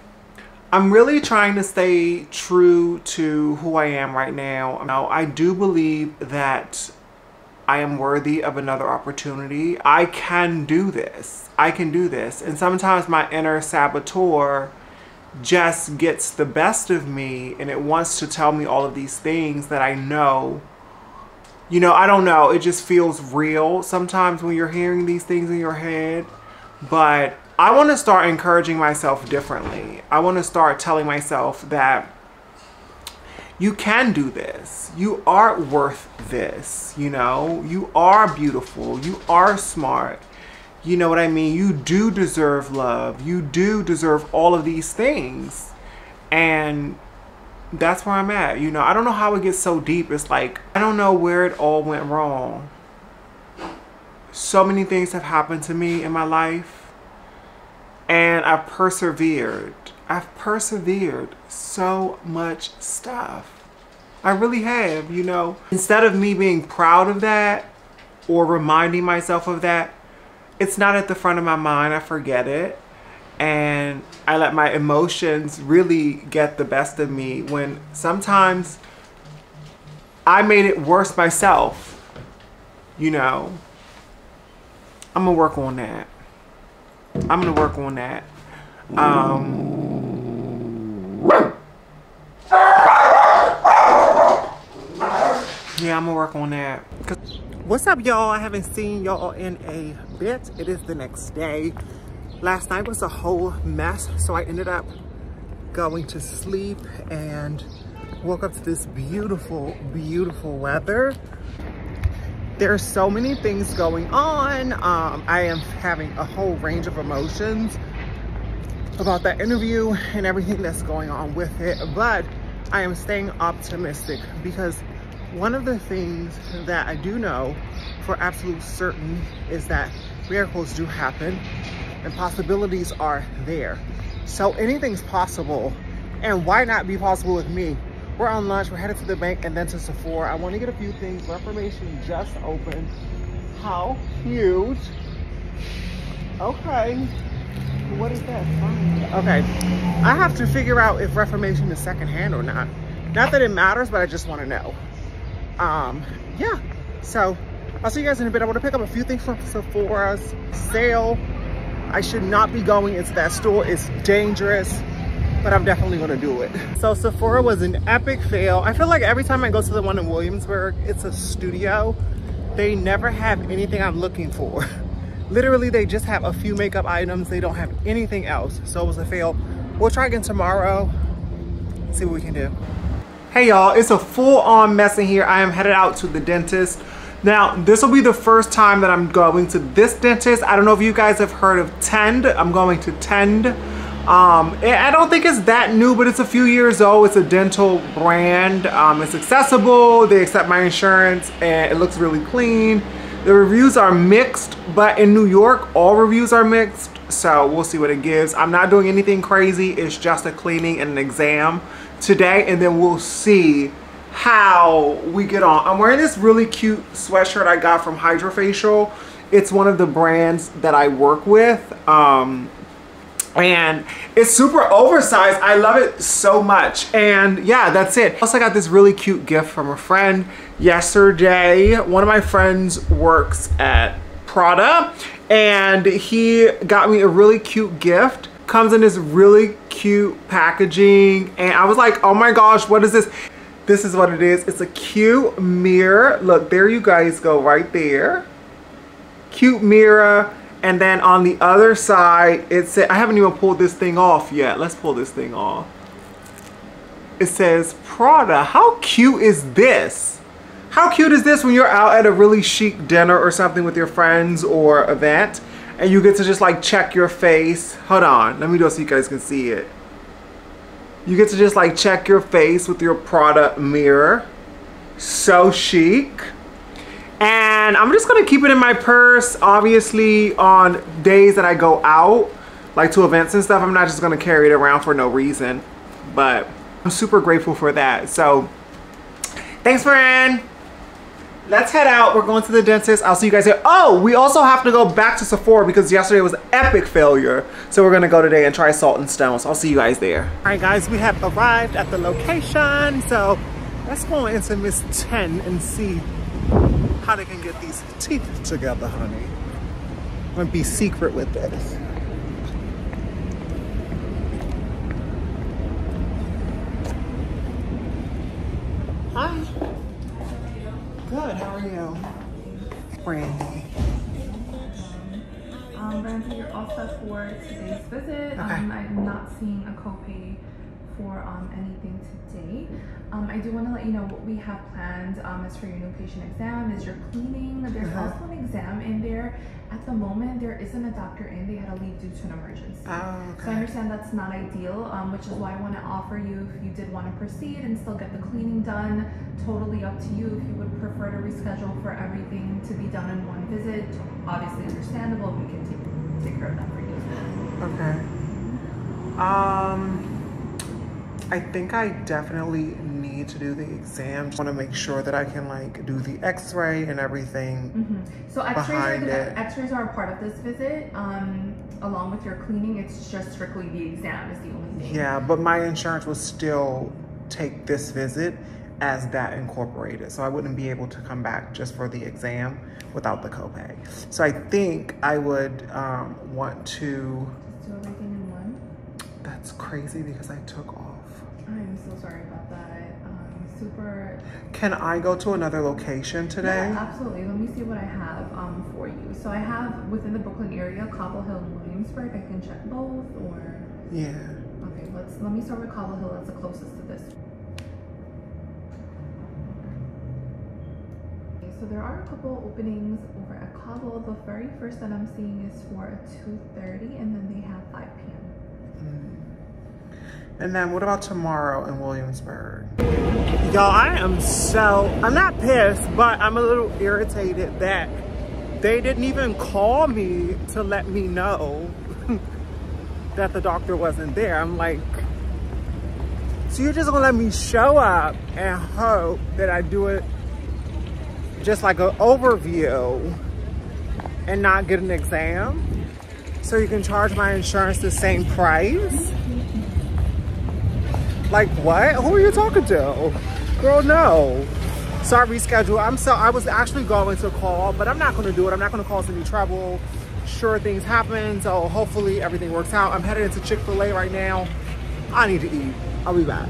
I'm really trying to stay true to who I am right now. Now, I do believe that I am worthy of another opportunity. I can do this. I can do this. And sometimes my inner saboteur just gets the best of me and it wants to tell me all of these things that I know. You know, I don't know. It just feels real sometimes when you're hearing these things in your head. But I want to start encouraging myself differently. I want to start telling myself that you can do this. You are worth this, you know? You are beautiful. You are smart. You know what I mean? You do deserve love. You do deserve all of these things. And that's where I'm at. You know, I don't know how it gets so deep. It's like, I don't know where it all went wrong. So many things have happened to me in my life and I've persevered. I've persevered so much stuff. I really have, you know. Instead of me being proud of that or reminding myself of that, it's not at the front of my mind. I forget it. And I let my emotions really get the best of me when sometimes I made it worse myself. You know, I'm gonna work on that. I'm gonna work on that. Um, Yeah, I'm gonna work on that. What's up, y'all? I haven't seen y'all in a bit. It is the next day. Last night was a whole mess, so I ended up going to sleep and woke up to this beautiful, beautiful weather. there are so many things going on. Um, I am having a whole range of emotions about that interview and everything that's going on with it, but I am staying optimistic because one of the things that I do know for absolute certain is that miracles do happen and possibilities are there. So anything's possible and why not be possible with me? We're on lunch, we're headed to the bank and then to Sephora. I wanna get a few things. Reformation just opened. How huge. Okay. What is that? Okay. I have to figure out if Reformation is secondhand or not. Not that it matters, but I just wanna know. Um, yeah. So I'll see you guys in a bit. I want to pick up a few things from Sephora's sale. I should not be going into that store. It's dangerous, but I'm definitely gonna do it. So Sephora was an epic fail. I feel like every time I go to the one in Williamsburg, it's a studio. They never have anything I'm looking for. [laughs] Literally, they just have a few makeup items. They don't have anything else. So it was a fail. We'll try again tomorrow, see what we can do. Hey y'all, it's a full on mess in here. I am headed out to the dentist. Now, this will be the first time that I'm going to this dentist. I don't know if you guys have heard of Tend. I'm going to Tend. Um, I don't think it's that new, but it's a few years old. It's a dental brand. Um, it's accessible. They accept my insurance and it looks really clean. The reviews are mixed, but in New York, all reviews are mixed. So we'll see what it gives. I'm not doing anything crazy. It's just a cleaning and an exam today. And then we'll see how we get on. I'm wearing this really cute sweatshirt I got from HydraFacial. It's one of the brands that I work with. Um, and it's super oversized. I love it so much. And yeah, that's it. Also I got this really cute gift from a friend yesterday. One of my friends works at Prada and he got me a really cute gift. Comes in this really cute packaging and I was like, oh my gosh, what is this? This is what it is. It's a cute mirror. Look, there you guys go right there. Cute mirror. And then on the other side, it said, I haven't even pulled this thing off yet. Let's pull this thing off. It says Prada. How cute is this? How cute is this when you're out at a really chic dinner or something with your friends or event and you get to just like check your face. Hold on, let me do so you guys can see it. You get to just like check your face with your Prada mirror. So chic. And I'm just gonna keep it in my purse, obviously on days that I go out, like to events and stuff, I'm not just gonna carry it around for no reason. But I'm super grateful for that. So thanks friend. Let's head out. We're going to the dentist. I'll see you guys here. Oh, we also have to go back to Sephora because yesterday was epic failure. So we're to go today and try Salt and Stone. So I'll see you guys there. All right, guys, we have arrived at the location. So let's go into Miss Tend and see how they can get these teeth together, honey. I'm to be secret with this. Hi. Good, how are you? Brandi. Um, Brandi, you're all set for today's visit. Okay. Um, I'm not seeing a copay for um, anything today. Um, I do want to let you know what we have planned um, is for your new patient exam is your cleaning. There's Uh-huh. also an exam in there. At the moment, there isn't a doctor in. They had to leave due to an emergency. Oh, So I understand that's not ideal, um, which is why I want to offer you if you did want to proceed and still get the cleaning done. Totally up to you if you would prefer to reschedule for everything to be done in one visit. Obviously understandable. We can take take care of that for you. Okay. Um, I think I definitely need to do the exam. Want to make sure that I can like do the X-ray and everything. Mhm. So X-rays are, Behind gonna, it. X-rays are a part of this visit. Um, along with your cleaning, it's just strictly the exam is the only thing. Yeah, but my insurance will still take this visit as that incorporated. So I wouldn't be able to come back just for the exam without the copay. So I think I would um, want to, Just do everything in one. that's crazy because I took off. Can I go to another location today? Yeah, absolutely. Let me see what I have um, for you. So I have within the Brooklyn area, Cobble Hill and Williamsburg. I can check both or. Yeah. Okay, let's let me start with Cobble Hill. That's the closest to this. Okay, so there are a couple openings over at Cobble. The very first that I'm seeing is for a 2:30, and then they have 5 p.m. And then what about tomorrow in Williamsburg? Y'all, I am so, I'm not pissed, but I'm a little irritated that they didn't even call me to let me know [laughs] that the doctor wasn't there. I'm like, so you're just gonna let me show up and hope that I do it just like an overview and not get an exam? So you can charge my insurance the same price? Like what? Who are you talking to? Girl, no. Sorry, reschedule. I'm so I was actually going to call, but I'm not gonna do it. I'm not gonna cause any trouble. Sure things happen, so hopefully everything works out. I'm headed into Chick-fil-A right now. I need to eat. I'll be back.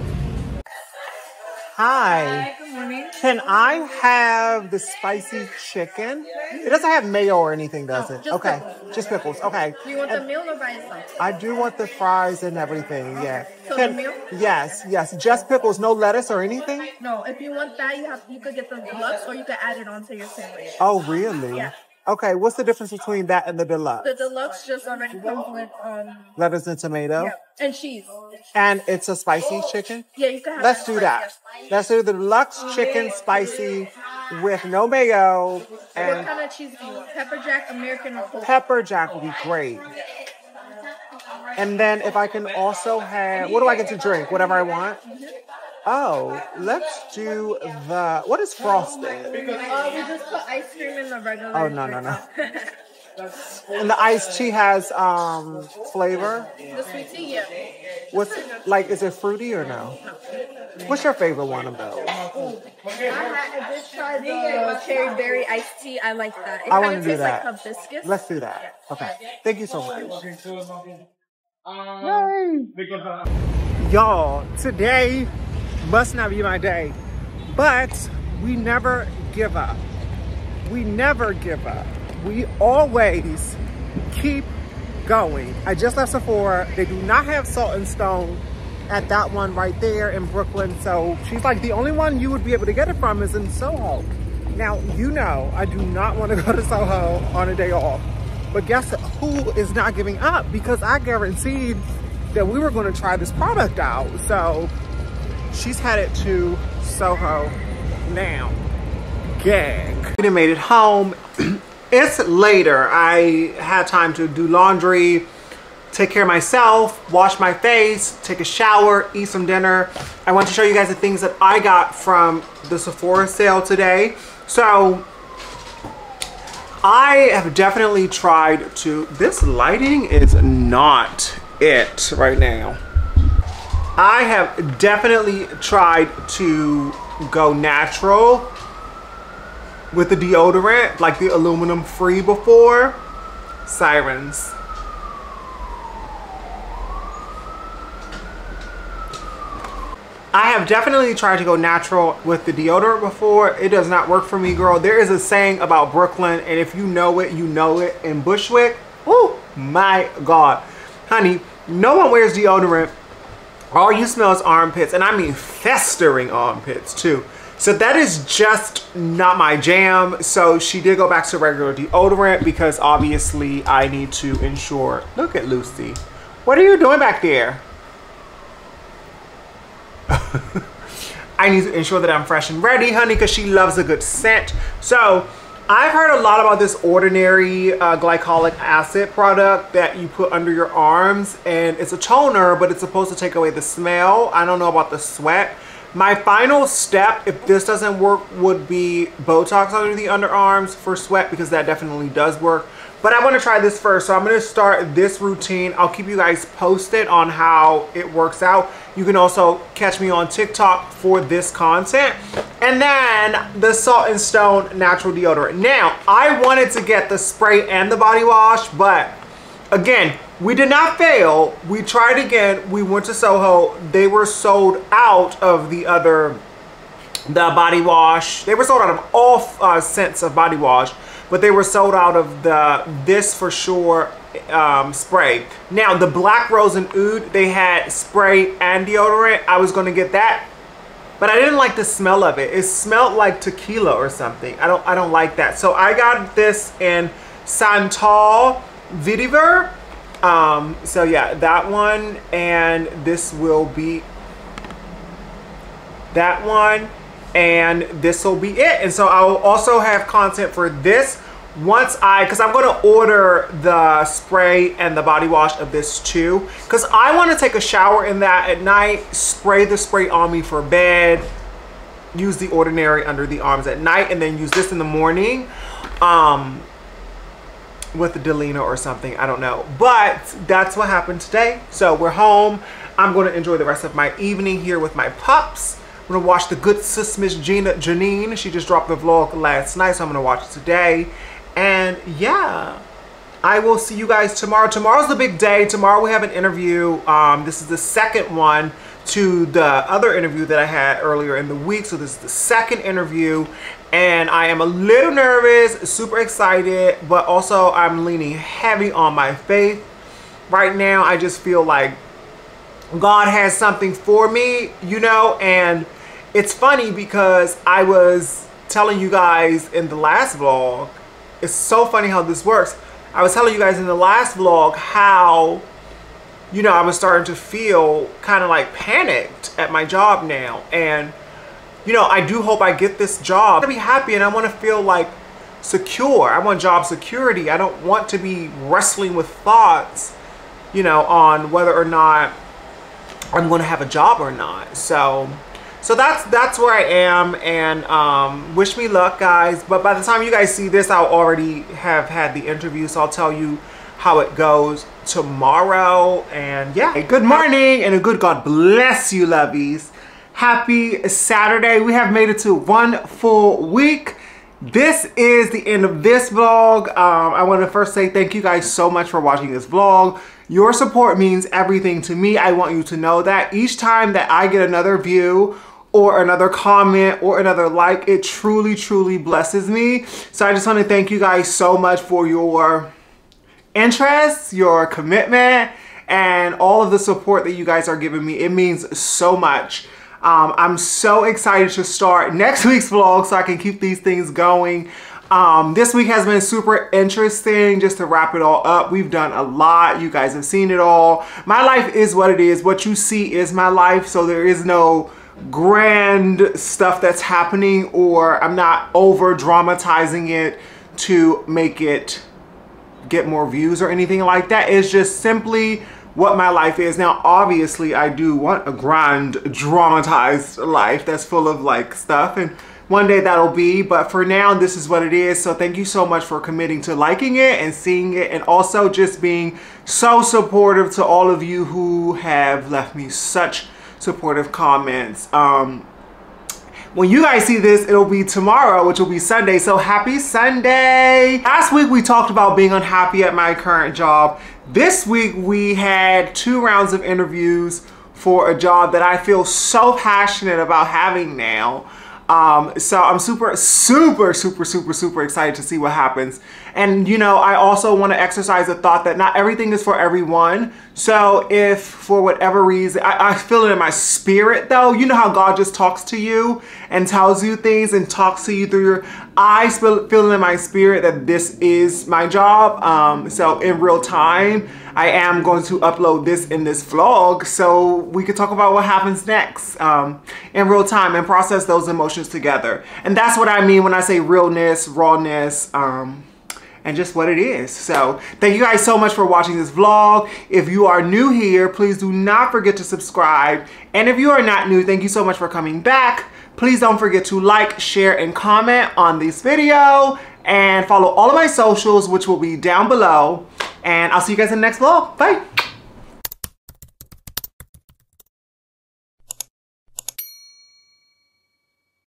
Hi. Good morning. Can I have the spicy chicken? It doesn't have mayo or anything, does No, it? just okay. pickles. Just pickles. Okay. Do you want And- the meal or by itself? I do want the fries and everything, yeah. So the meal? Yes, yes. Just pickles, no lettuce or anything? No, if you want that, you have you could get the deluxe or you could add it onto your sandwich. Oh, really? Yeah. Okay, what's the difference between that and the deluxe? The deluxe just already comes with um Lettuce and tomato? yeah, and cheese. And it's a spicy chicken? Yeah, you can have. Let's do that. Let's do the deluxe chicken spicy with no mayo What and kind of cheese do you want? Pepper jack, American, or Cold? pepper jack would be great. And then if I can also have, what do I get to drink? Whatever I want? Oh, let's do the, what is frosted? Uh, we just put ice cream in the regular. Oh, no, no, no. [laughs] And the iced tea has um flavor. the sweet tea, yeah. What's like? Is it fruity or no? What's your favorite one of those? I, had, I did try the cherry berry iced tea. I like that. It I want to do tastes that. Like hibiscus. Let's do that. Okay. Thank you so much. Y'all, today must not be my day, but we never give up. We never give up. We always keep going. I just left Sephora. They do not have Salt and Stone at that one right there in Brooklyn. So she's like, the only one you would be able to get it from is in Soho. Now, you know, I do not want to [laughs] go to Soho on a day off. But guess who is not giving up? Because I guaranteed that we were going to try this product out. So she's headed to Soho now. Gag. We made it home. [clears throat] it's later. I had time to do laundry, take care of myself, wash my face, take a shower, eat some dinner. I want to show you guys the things that I got from the Sephora sale today. So I have definitely tried to, this lighting is not it right now. I have definitely tried to go natural with the deodorant, like the aluminum free before. Sirens. I have definitely tried to go natural with the deodorant before. It does not work for me, girl. There is a saying about Brooklyn, and if you know it, you know it. In Bushwick, oh my God. Honey, no one wears deodorant. All you smell is armpits, and I mean festering armpits too. So that is just not my jam. So she did go back to regular deodorant because obviously I need to ensure. Look at Lucy. What are you doing back there? [laughs] I need to ensure that I'm fresh and ready, honey, because she loves a good scent. So I've heard a lot about this ordinary uh, glycolic acid product that you put under your arms and it's a toner, but it's supposed to take away the smell. I don't know about the sweat. My final step, if this doesn't work, would be Botox under the underarms for sweat because that definitely does work. But I want to try this first. So I'm going to start this routine. I'll keep you guys posted on how it works out. You can also catch me on TikTok for this content. And then the Salt and Stone Natural Deodorant. Now, I wanted to get the spray and the body wash, but again, we did not fail. We tried again. We went to Soho. They were sold out of the other the body wash. They were sold out of all uh, scents of body wash, but they were sold out of the This For Sure um, spray. Now, the Black Rose and Oud, they had spray and deodorant. I was going to get that, but I didn't like the smell of it. It smelled like tequila or something. I don't, I don't like that. So I got this in Santal Vetiver. Um, so yeah, that one, and this will be that one and this will be it. And so i'll also have content for this once i because i'm going to order the spray and the body wash of this too. Because i want to take a shower in that at night spray the spray on me for bed use the ordinary under the arms at night and then use this in the morning um with the Delina or something i don't know. But that's what happened today. So we're home. I'm going to enjoy the rest of my evening here with my pups I'm gonna watch the good sis Miss Gina Janine. She just dropped the vlog last night, so I'm gonna watch it today. And yeah, I will see you guys tomorrow. Tomorrow's the big day. Tomorrow we have an interview. Um, this is the second one to the other interview that I had earlier in the week. So this is the second interview and I am a little nervous, super excited, but also I'm leaning heavy on my faith. Right now, I just feel like God has something for me, you know, and it's funny because I was telling you guys in the last vlog, it's so funny how this works. I was telling you guys in the last vlog how, you know, I was starting to feel kind of like panicked at my job now. And, you know, I do hope I get this job. To be happy and I want to feel like secure. I want job security. I don't want to be wrestling with thoughts, you know, on whether or not I'm going to have a job or not. So, so that's that's where I am and um, wish me luck guys. But by the time you guys see this, I'll already have had the interview. So I'll tell you how it goes tomorrow. And yeah, good morning and a good God bless you lovies. Happy Saturday. We have made it to one full week. This is the end of this vlog. Um, I want to first say thank you guys so much for watching this vlog. Your support means everything to me. I want you to know that each time that I get another view or another comment or another like, it truly, truly blesses me. So I just want to thank you guys so much for your interest, your commitment, and all of the support that you guys are giving me. It means so much. Um, I'm so excited to start next [laughs] week's vlog so I can keep these things going. Um, this week has been super interesting just to wrap it all up. We've done a lot. You guys have seen it all. My life is what it is. What you see is my life. So there is no grand stuff that's happening or I'm not over dramatizing it to make it get more views or anything like that. It's just simply what my life is. Now, obviously, I do want a grand, dramatized life that's full of like stuff and one day that'll be, but for now, this is what it is. So thank you so much for committing to liking it and seeing it and also just being so supportive to all of you who have left me such supportive comments. Um, when you guys see this, it'll be tomorrow, which will be Sunday. So happy Sunday. Last week, we talked about being unhappy at my current job. This week, we had two rounds of interviews for a job that I feel so passionate about having now. Um, so I'm super, super, super, super, super excited to see what happens. And you know, I also want to exercise the thought that not everything is for everyone. So if for whatever reason, I, I feel it in my spirit though, you know how God just talks to you and tells you things and talks to you through your feel, feel it in my spirit that this is my job. Um, so in real time, I am going to upload this in this vlog so we could talk about what happens next um, in real time and process those emotions together. And that's what I mean when I say realness, rawness, um, and just what it is. So thank you guys so much for watching this vlog. If you are new here, please do not forget to subscribe. And if you are not new, thank you so much for coming back. Please don't forget to like, share, and comment on this video and follow all of my socials, which will be down below. And I'll see you guys in the next vlog. Bye.